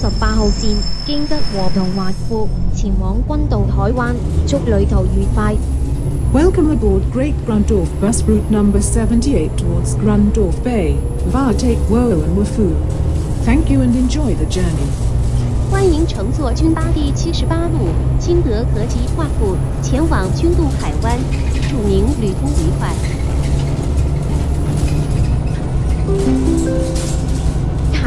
十八号线经德和同华富前往军渡台湾，祝旅途愉快。Welcome aboard Great Grundorf bus route number 78 towards Grundorf Bay, via Take Wo and Wafu. Thank you and enjoy the journey. 欢迎乘坐军巴第七十八路金德和吉化府前往军渡海湾，祝您旅途愉快。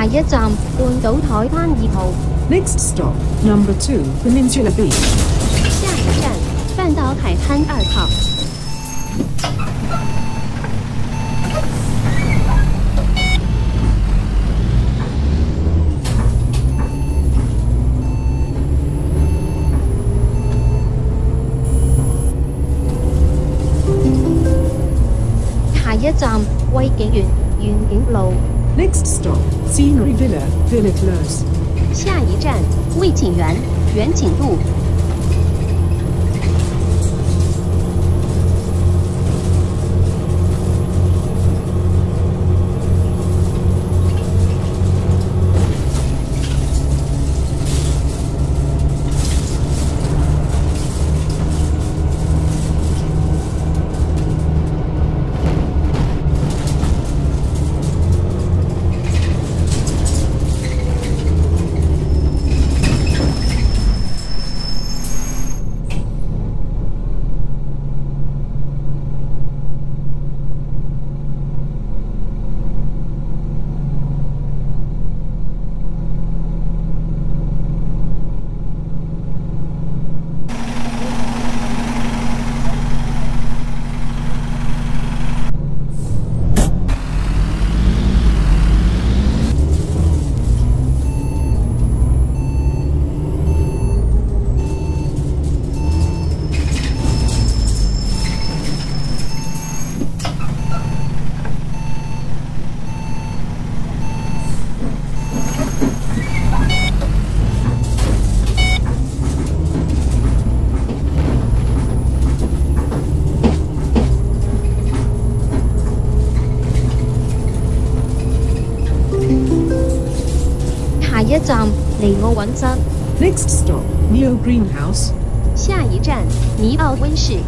下一站半岛台湾二号，Next stop, number two Peninsula Beach 下一站半岛海滩二号。下一站威景园远景路，Next stop, Scenery Villa, Villa Close. 下一站魏景园远景路。 一站尼奥允室，Next stop, Neo Greenhouse. 下一站尼奥温室。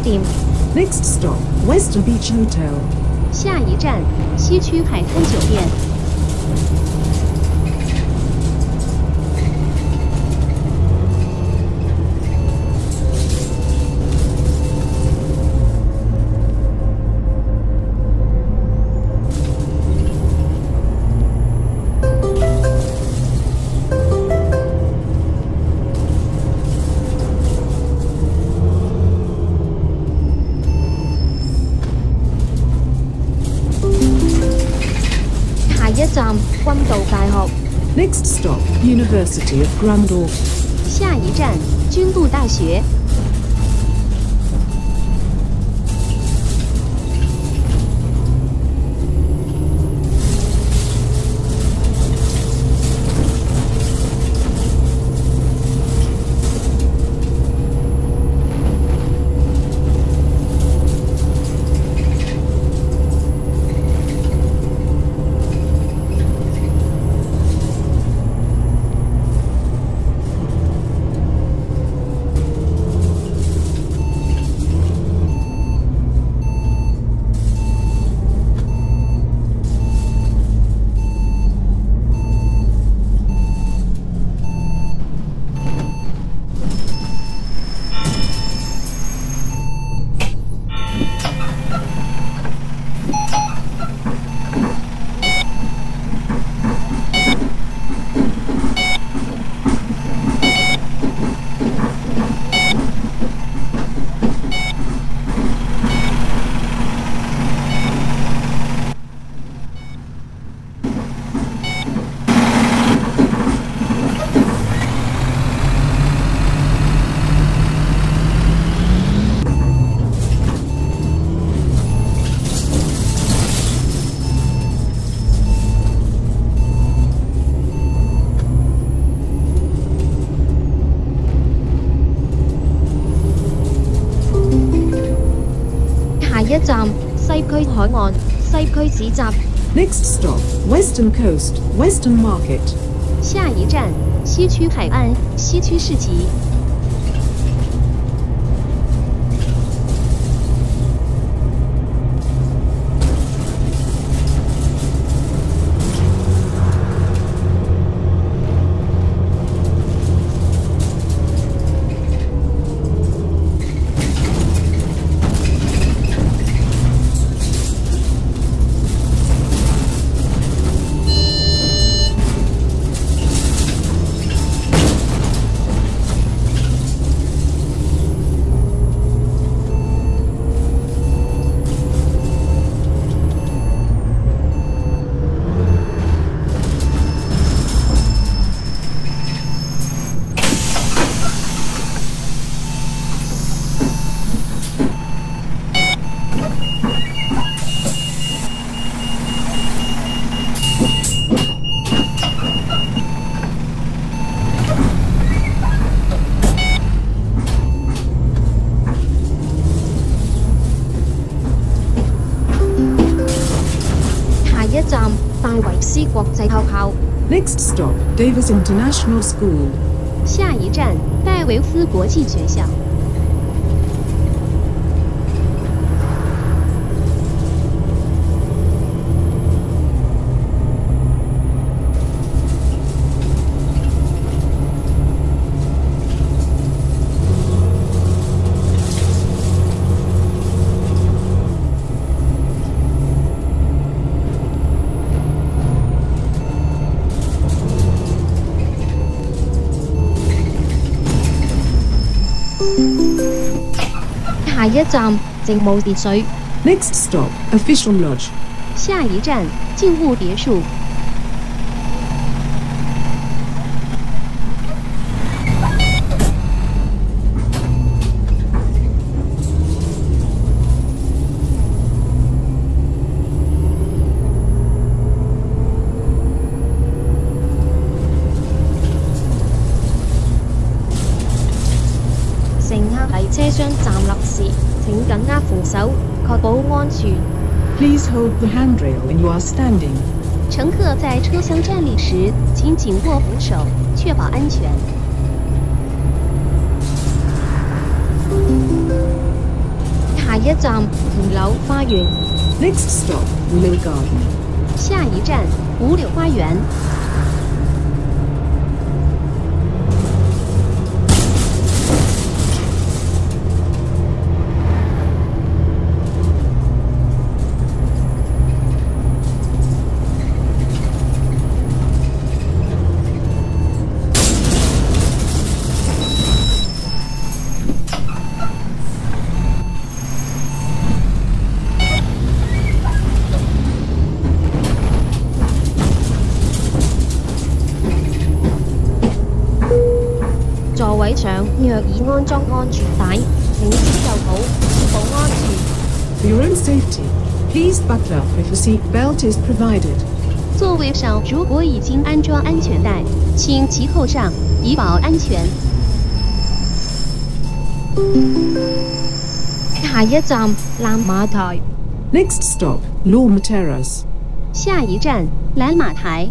滩酒店， Next stop, Western Beach Hotel. 下一站西区海滩酒店。 下一站军渡大学。西區市集。Next stop, Western Coast, Western Market. 下一站，西区海岸、西区市集。Next stop, Davis International School. 下一站，戴维斯国际学校。 一站，靜務別墅。Next stop, Official Lodge. 下一站，静物别墅。乘客喺車廂站立時，請緊握扶手，確保安全。Please hold the handrail when you are standing. 乘客在车厢站立时，请紧握扶手，确保安全。下一站，五柳花园。Next stop, Willow Garden. 下一站，五柳花园。已安裝安全帶，請綁就好，確保安全。For your own safety, please buckle up if a seat belt is provided. 座位上如果已经安装安全带，请系扣上，以保安全。下一站，蓝马台。Next stop, Lorma Terrace. 下一站，蓝马台。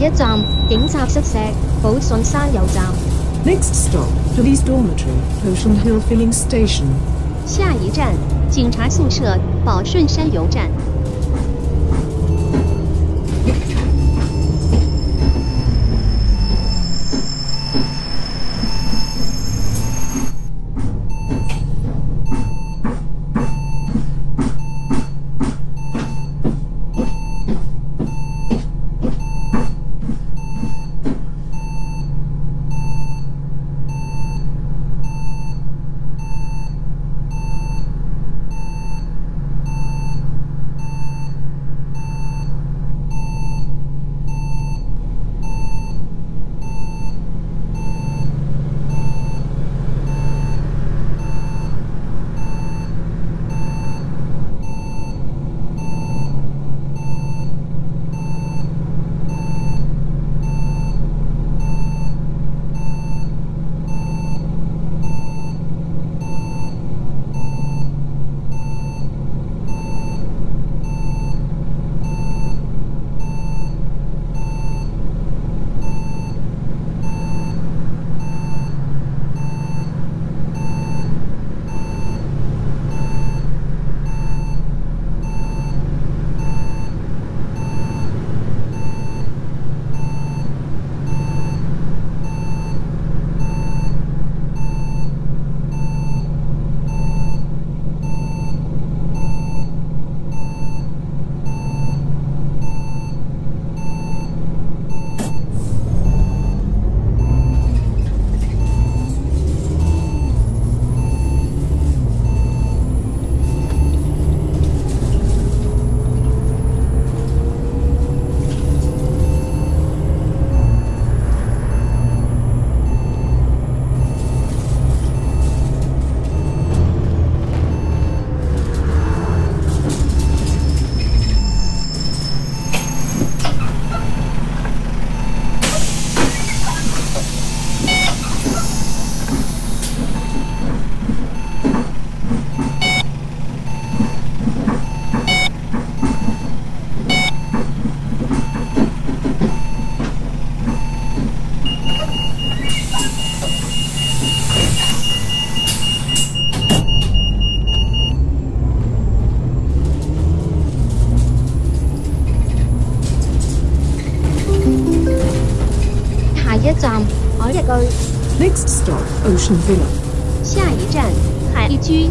一站，警察宿舍，宝顺山油站。Next stop, Police Dormitory, Ocean Hill Filling Station. 下一站，警察宿舍，宝顺山油站。下一站，海逸居。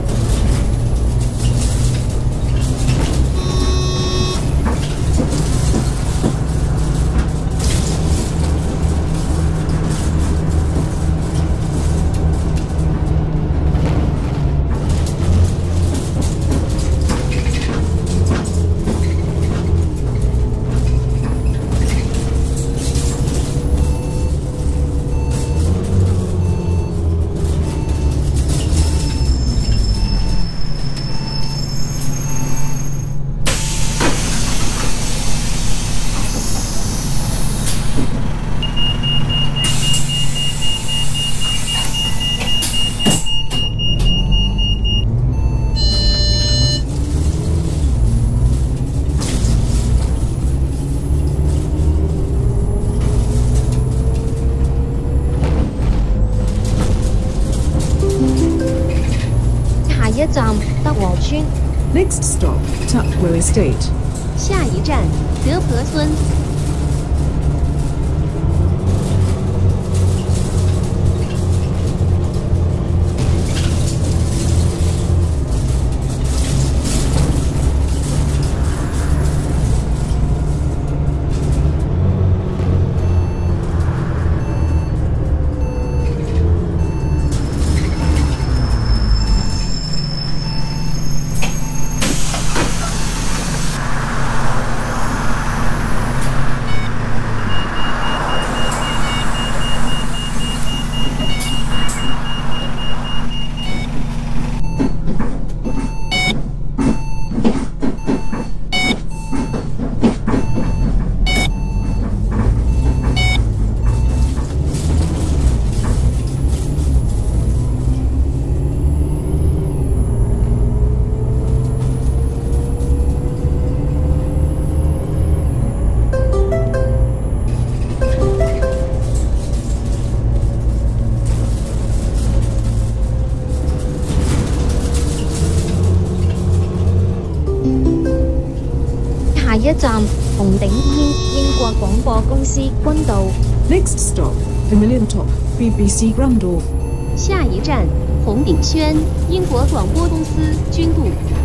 下一站德河村。站红顶烟英国广播公司君道，Next stop, Vermilion Top, BBC Grundorf. 下一站红顶轩英国广播公司君渡。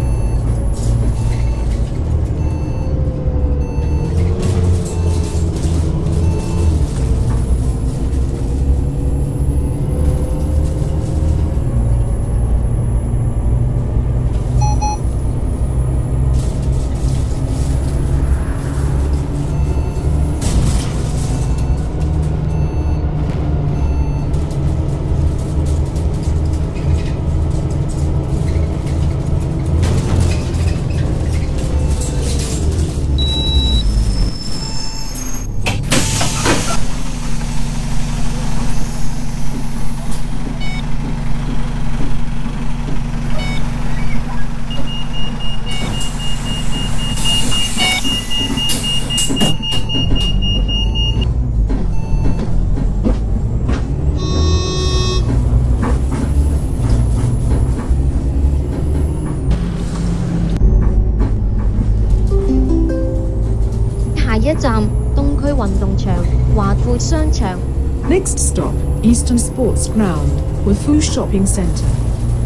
Next stop, Eastern Sports Ground, Wafu Shopping Centre.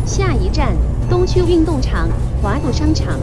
下一站东区运动场华富商场。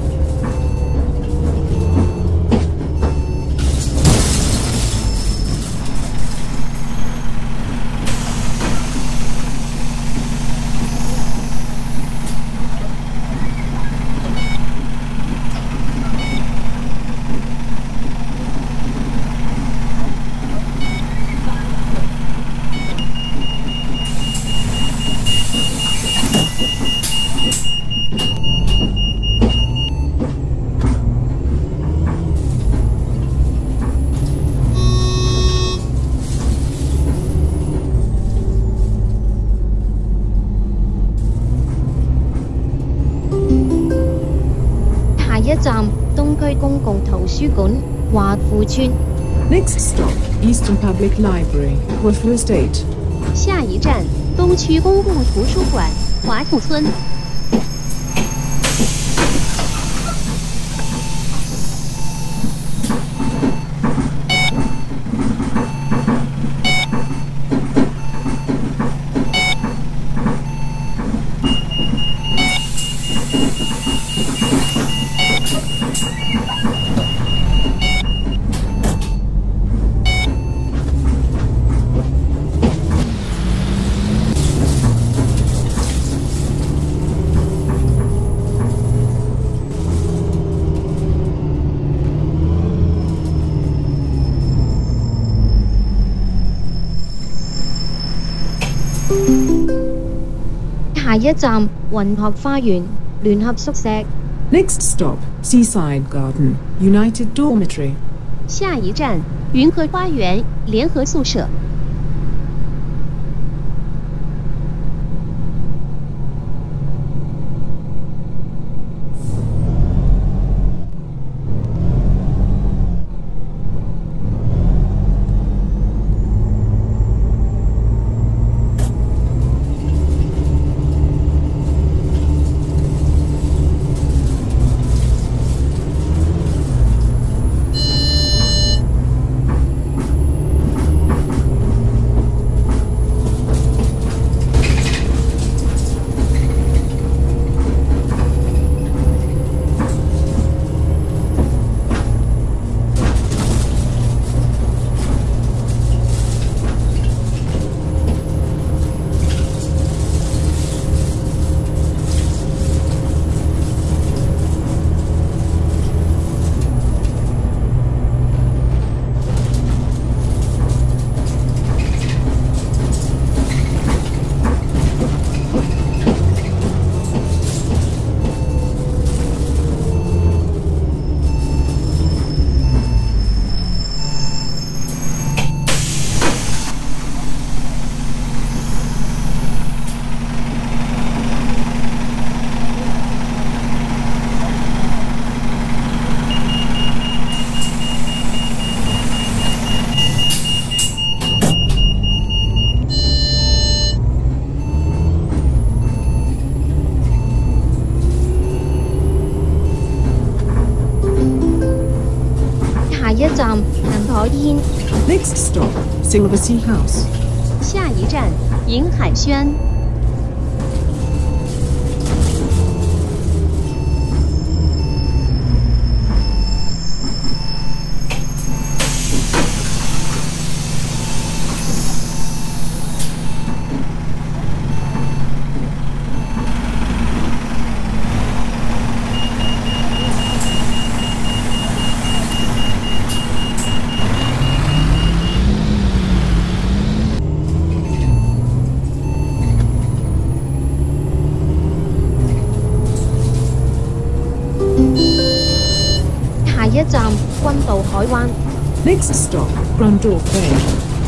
华富村，Next stop, Eastern Public Library, Wafu Estate. 下一站东区公共图书馆华富村。一站云鹤花园联合宿舍，Next stop, Seaside Garden, United Dormitory. 下一站云鹤花园联合宿舍。Silversea House. 下一站银海轩。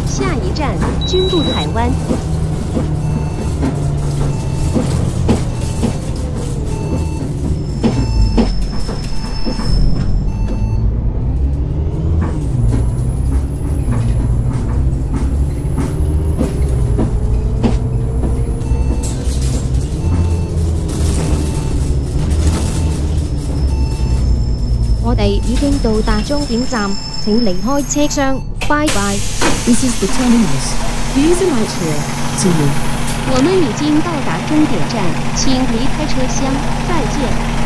下一站君渡海湾。我哋已經到達終點站，請離開車廂，拜拜。This is the terminus. Please alight here. See you. 我们已经到达终点站，请离开车厢，再见。